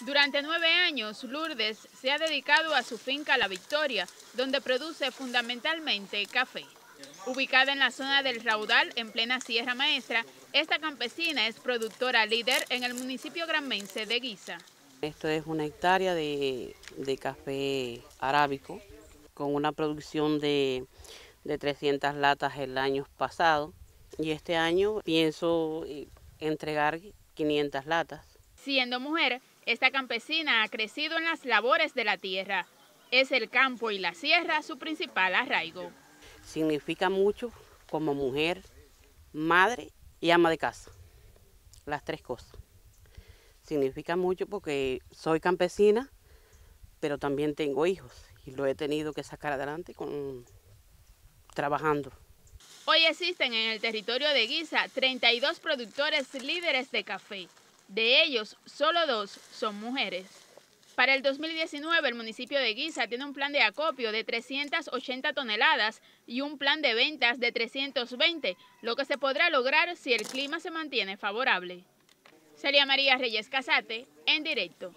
Durante nueve años, Lourdes se ha dedicado a su finca La Victoria, donde produce fundamentalmente café. Ubicada en la zona del Raudal, en plena Sierra Maestra, esta campesina es productora líder en el municipio granmense de Guisa. Esto es una hectárea de, café arábico con una producción de, de 300 latas el año pasado y este año pienso eh, entregar 500 latas. Siendo mujer, esta campesina ha crecido en las labores de la tierra. Es el campo y la sierra su principal arraigo. Significa mucho como mujer, madre y ama de casa. Las tres cosas. Significa mucho porque soy campesina, pero también tengo hijos y lo he tenido que sacar adelante con trabajando. Hoy existen en el territorio de Guisa 32 productores líderes de café. De ellos, solo dos son mujeres. Para el 2019, el municipio de Guisa tiene un plan de acopio de 380 toneladas y un plan de ventas de 320, lo que se podrá lograr si el clima se mantiene favorable. Sería María Reyes Casate, en directo.